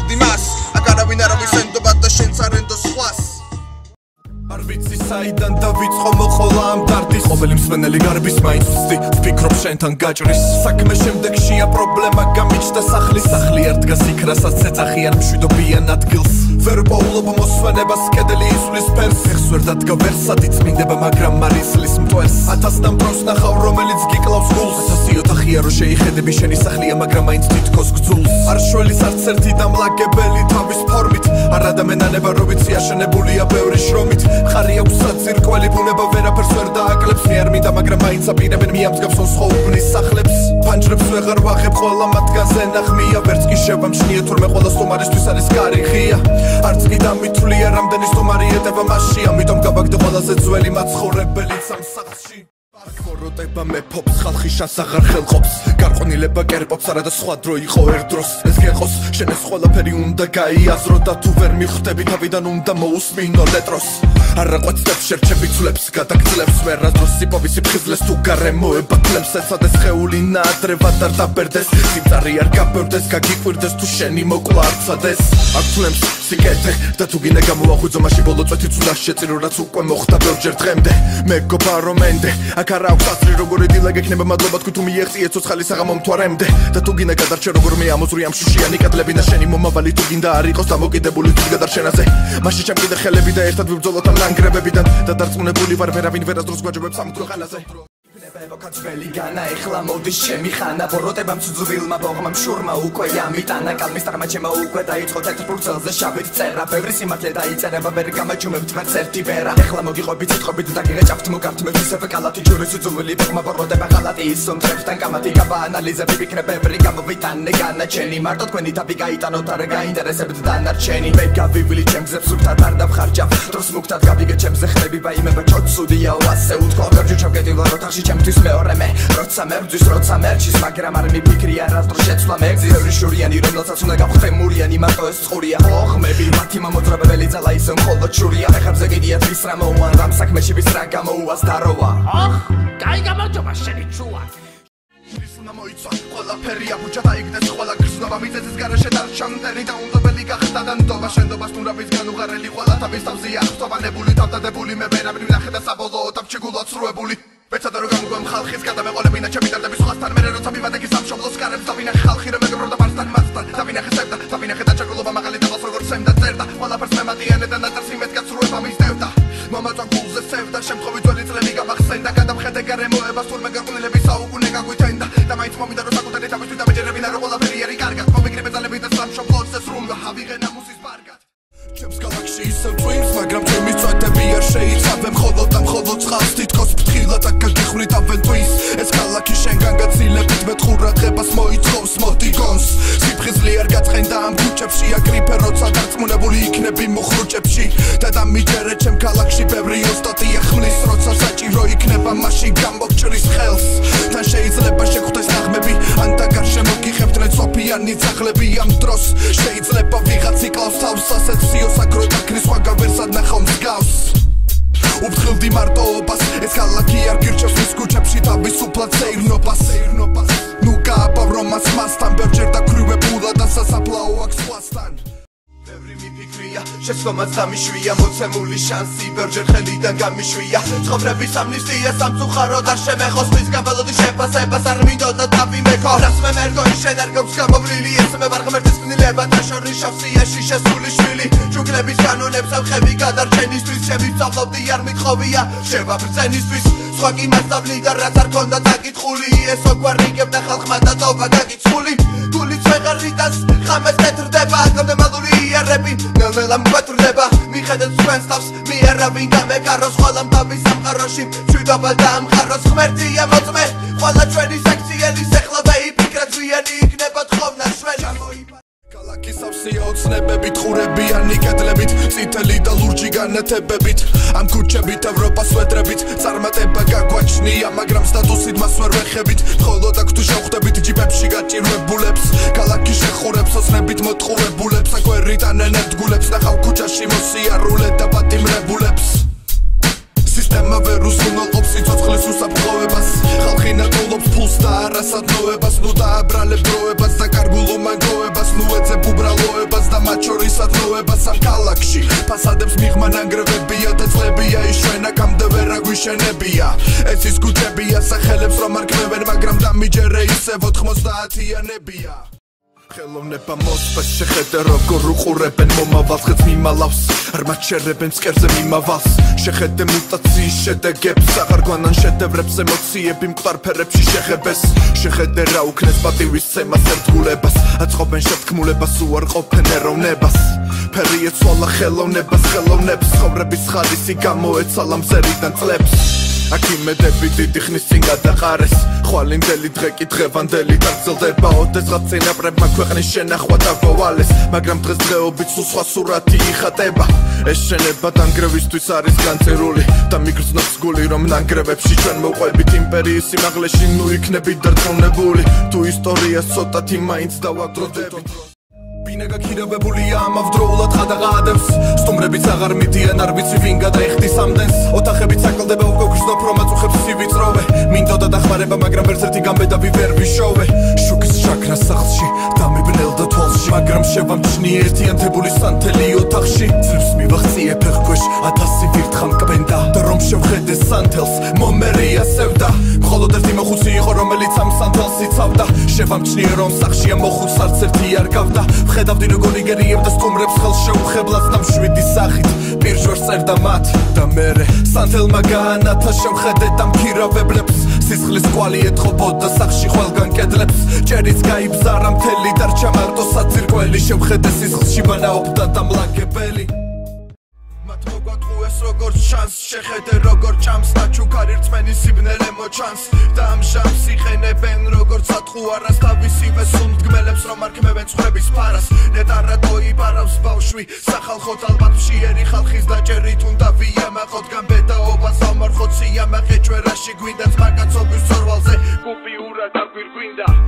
გაუფრთხილდი მას. აქ არავინ არ ავისენდობა და შენც არენდო სხვას. არ ვიცი საიდან დავიწყო მოყოლა ამ დარდის. ყოველი მსმენელი გარბის მაინც ვსდი ვფიქრობ შენთან გაჭრის. საქმე შემდეგშია პრობლემა გამიჩნდა სახლის. სახლი არ დგას იქ რასაც ეძახიან მშვიდობიან ადგილს ვერ პოულობ მოსვენებას კედელი ისვლის ფერს. ეხს ვერ დადგა ვერსადი წმინდება მაგრამ მარისლის მტვერს. ათასთან პროს ნახავ რომელიც გიკლავს გულს ასი ოთახია რო შეიხედები შენი სახლია მაგრამ მაინც თითქოს გძულს. არ შველის არც ერთი დამლაგებელი თავის ფორმით. არ ადამიანება რო ვიცი აშენებულია ბევრი შრომით. ხარი აქვს საძირკველი ბუნება ვერაფერს ვერ დააკლებს. მე არ მინდა მაგრამ მაინც აპირებენ მიამსგავსო სხოუბნის სახლებს. ფანჯრებს ვეღარ ვაღებ ყველა მათგანზე ნახმია ვერც კი შევამჩნია თურმე ყველა სტომარისთვის არის კარი კი დამითვლია რამდენი სტომარი ეტება მასში? ამიტომ გაბაგდე ყველაზე ძველი მაცხოვრებელი სამ სახლში მოროტება მეფობს ხალხი შანს აღარ ხელყოფს. გარყვნილება კერპობს არა და სხვა დრო იყო ერთდროს ეს გეყოს შენ ეს ყველაფერი უნდა გაიაზრო და თუ ვერ მიხვდები თავიდან უნდა მოусმინო ლეტროს. არაყვეცდებს შერჩები ცვლებს გადაგძლებს ვერასდროს სიპოვის სიფხიზლეს თუ გარემოება კლებს ეცადეს ხეული ნაადრევა და დაბერდეს. სიმწარი არ გაბერდეს გაგიყვირდეს თუ შენი მოკლა არცადეს. აქ თვლებს სიკეთე და თუ გინდა გამოახვიძო მაშინ ბოლო წვეთიც უნდა შეწირო რაც უკვე მოხდა ბევრჯერ დღემდე. მეგობა რომენდე აქ არ აქვს აწრი როგორი დილა გექნება მადლობა თქვი თუ მიეღწიე ცოცხალი საღამო მთვარემდე და თუ გინდა გადარჩე როგორ მე ამოზრი ამ შუშიანი კადლები და შენი მომავალი თუ გინდა არ იყოს დამოკიდებული თუ გადარჩენაზე. მაშინ ჩემკიდე ხელები და ერთად ვიბრძოლოთ ამ ლანგრებებიდან და დარწმუნებული ვარ ვერავინ ვერასდროს გვაჯობებს ამ ქვეყანაზე ვოკაცველი განა ეხლა მოდის ჩემი ხანა. ბოროტება მწძვილმა ბოღმა მშურმა უკვე ამიტანა კალმის წარმაჩემა უკვე დაიწყო თეთრ ფურცელზე. შავით წერა ბევრი სიმართლე დაიწერება ვერ გამაჩუმებთ მას ერთი ვერა. ეხლა მოგიყვები ციტყობით და გიღეჭავთ მოგართმევთ ისევე კალათი ჯურის ძული ბოღმა. ბოროტება ხალატი ისომტრებთან კამათი გაბა. ანალიზები ვიქნებ ბევრი გამოვიტანე განაჩენი მარტო თქვენი თავი გაიტანოთ არ გაინტერესებთ დანარჩენი. მე გავივლი ჩემზე სულთან არ დავხარჯავ დროს მუქთად გავიგე ჩემზე ხმები ბაიმება ჩოცუდია ასე უთქვა. გერჯი ჩავკეტილ როთახში ჩემთვის მეორე მე როცა მერძვის როცა მერჩის მაგრამ არ მიფიქრი არასდროს შეცვლა მეგზი ბევრი შურიანი რომელსაც უნდა გავხდე მურიანი მარტო ეს წყურია ოხმები მათი მომოძრაბებელი ძალა ისე მხოლოდ შურია. ეხებზე გიდია თვის რა მოუან რამ საქმეში ვის რა გამოუას დაროვა. ოხ კაი გამარჯობა შენი ჩუა. უნდა მოიცვა ყველაფერი აბუჯა დაიგდეს ყველა გრძნობა მიწეთის გარეშე დარჩამდენი და უნდობელი გახდა და ნდობა შენდობას თუ რაბის განუღარელი ყველა თავის თავზე აღწოვანებული თავდადებული მე ვერავინ ვნახე და საბოლოო თავჩიგულო ცრუებული ვეცადე რომ გამგვამ ხალხის გადამეყოლებინა ჩემი დარდების სხვასთან მე როცა მივადეგი სამშობლოს კარებს დავინახე ხალხი რომ მეგობრობდა მარსთან მასთან დავინახე წერდა დავინახე და ჩაგულობა მაღალი და როგორც სემდა წერდა. ყველაფერს მე მატიანე და ნაწერს იმეც გაცრუება მისდევდა მომაწვა გულზე სევდა შემთხვევით ძველი წლები გამახსენდა გადამხედე გარემოებას თურმე გაყვნილების საუკუნე გაგვითენდა და მაინც მომიდა რომ საკუთარი თავისთვის დამეჯერებინა რომ ყველაფერი არის კარგად მომიგრე ბეძალები და სამშობლოს ეს სრულდა ავიღე მე თხურაღებას მოიცხოვს მოდიგონს სიფხიზლი არ გაწყენდა ამ ქუჩებში აკრიფე როცა დარწმუნებული იქნები მუხრუჭებში და დამიჯერე ჩემ ქალაქში ბევრი ოსტატია ხმლის როცა საჭირო იქნება მაშინ გამოგჭრის ხელს. თან შეიძლება შეხვდეს ნაღმები ან და გარშემო გიხებდნენ სოფიანი ძაღლები ამ დროს. შეიძლება ვიღაც იკლავს თავს ასეთ სიოს აკრო დაკრის სხვა გავერსად ნახავ მსგავს. უფრთხილდი მარტოობას ეს ქალაქი არ გირჩევს მის ქუჩებში თავისუფლად სეირნობას. ნუ გააბავრო მას მასთან ბევრჯერ დაქრივებულა და სასაფლაო აქვს სხვასთან ბევრი მიფიქრია შეცდომაც დამიშვია მოცემული შანსი ბევრჯერ ხელიდან გამიშვია. ცხოვრების ამნისტია სამწუხარო და შემეხოს მის გაბალოდი შეფასებას არ მინდოდა თავი მეკო რას მე მერგო შენ არ გაქვს გამოვლილი ეს მე ვარ ღმერთის გნილება და შორის შავსიაში შესული შვილი. ჯუნგლების კანონებს ამხები გადარჩენისთვის შევიწავლობდი არ მithოვია შევაბრძენისთვის სხვა კი მასწავლი და რაც არ ქონდა დაკითხული ეს ოგვარიგებდა ხალხმა და ტობა გაკიცხული გული წვეღარიტას ხამეს კეთრდება გამდემალური იარები ნელ-ნელა მკვეთრდება. მიხედეთ თქვენს თავს მიერავინ გამეკაროს ყველა მთავის სამყაროში. ჩვიდობა და ამყაროს ღმერთია მოწმე ყველა ჩვენი სექციელი სეხლა ვეიფიქრა ძვიანი იქნება თხოვნა შველი. ქალაქის ავსია ოცნებებით ხურებიანი კედლებით წითელი და განათებებით ამ ქუჩებით ევროპას ვედრებით წარმატება გაგვაჩნია მაგრამ სტატუსით მას ვერ ვეხებით. მხოლოდ აქ თუ შევხვდებით ჯიპებში გაჭირვებულებს ქალაქი შეხურებს ოცნებით მოტყუებულებს აგვერიტანენ ერთგულებს ნახავ ქუჩაში მოსიარულე და პატიმრებულებს. სისტემა ვერ უსუნოლობს სიცოცხლის უსაფრთხოებას ხალხი ნაკოლობს ფულს და არასადნოებას ნუ დააბრალებ დროებას და კარგულ უმანგროებას ნუ ეძებ უბრალოებას და მათ შორის ადროებას ამ ქალაქში. ფასადებს მიღმა ნანგრევებია და წლებია იშვენა კამდე ვერ აგვიშენებია ეს ის გუთებია სახელებს რომ არ კმევენ მაგრამ დამიჯერე ისე 90-იანებია ხელოვნება მოსპეს შეხედე როგორ უყურებენ მომავალს ხეც მიმალავს არ მაჩერებენ სკერზე მიმავალს შეხედე მუტაციის შედეგებს აღარ გვანან შედევრებს ემოციები მკვარფერებში შეხებეს შეხედე რა უქნეს პატივისცემას ერთგულებას აწყობენ შეთქმულებას უარყოფენ ეროვნებას. ფერი ეცვალა ხელოვნებას ხელოვნებს ცხოვრების ხალისი გამოეცალა მზერიდან წლებს აქ იმედები დიდი ხნის წინ გადაყარეს ხვალინდელი დღე კი დღევანდელი დაგრძელდება. ოდესღაც წინაპრებმა ქვეყნის შენახვა დაგოვალეს მაგრამ დღეს დღეობით სულ სხვა სურათი იხატება. ეს შენება დანგრევისთვის არის განწერული და მიგრძნობს გული რომ ნანგრევებში ჩვენ მოყვებით იმპერიის სიმაღლეში ნუ იქნები დარწმუნებული. თუ ისტორიას ცოტათი მაინც დავაგროვდებით ბინა გაქირავებულია ამავდროულად ხადაღადებს. სტუმრებიც აღარ მიდიან არ ვიცი ვინ გადაიხდის ამდენს ოთახებიც აკლდება უკვე გრძნობ რომ აწუხებს სივიწროვე. მინდოდა დახმარება მაგრამ ვერც ერთი გამბედავი ვერ ვიშოვე. შუქის შაქრა სახლში დამიბნელდა თვალში. მაგრამ შევამჩნი ერთიანთებული სანთელი ოთახში. ძლებს მივახციე ფეხქვეშ ათასი ვირთხამ კბენდა და რომ შევხედე სანთელს მომერია სევდა მხოლოდ ერთი მოხუცი იყო რომელიც ამ სანთელს იცავდა შევამჩნიე რომ სახშია მოხუც არც ერთი არ გავდა. ხედავდი როგორ იგერიებ და სტუმრებს ხელს შეუხებლად და მშვიდი სახით. პირჟორს წერდა მათ და მერე. სანთელმა გაანათა შევხედე და მქირავებლებს სისხლის კვალი ეთხოვოდა სახში ყველგან კედლებს. ჭერიც გაიბზარა მთელი დარჩა მარტო საძირკველი შევხედე სისხლში ბანაობდა და მლაგებელი მოგვაყუეს როგორ შანს შეხედე როგორ ჭამს და ჩუქარი რწმენი სიბნელე მოჩანს. და ამ შანს იხენებენ როგორ სათხუ არას თავისივე სუნდგმელებს რომ არქმევენ წვრების ფარას. ნეტარა დოიბარავს ბავშვი სახალხოთ ალბათ შეერი ხალხის დაჭერით უნდა ვიამაყოთ გამბედაობას ამარხოთ სიამაყე ჭვერაში გვინდა მაგაცობის წორვალზე გუბი ურა დაგვირგვინდა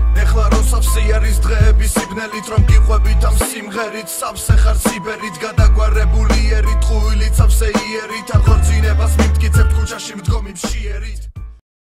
როსავსი არის დღეების სიბნელით რომ გიყვებით ამ სიმღერით. სავსე ხარ სიბერით გადაგვარებული ერი ტყუილი ცავსე იერით აღორძინებას მიმტკიცებთ ქუჩაში მდგომი მშიერით